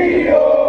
frío.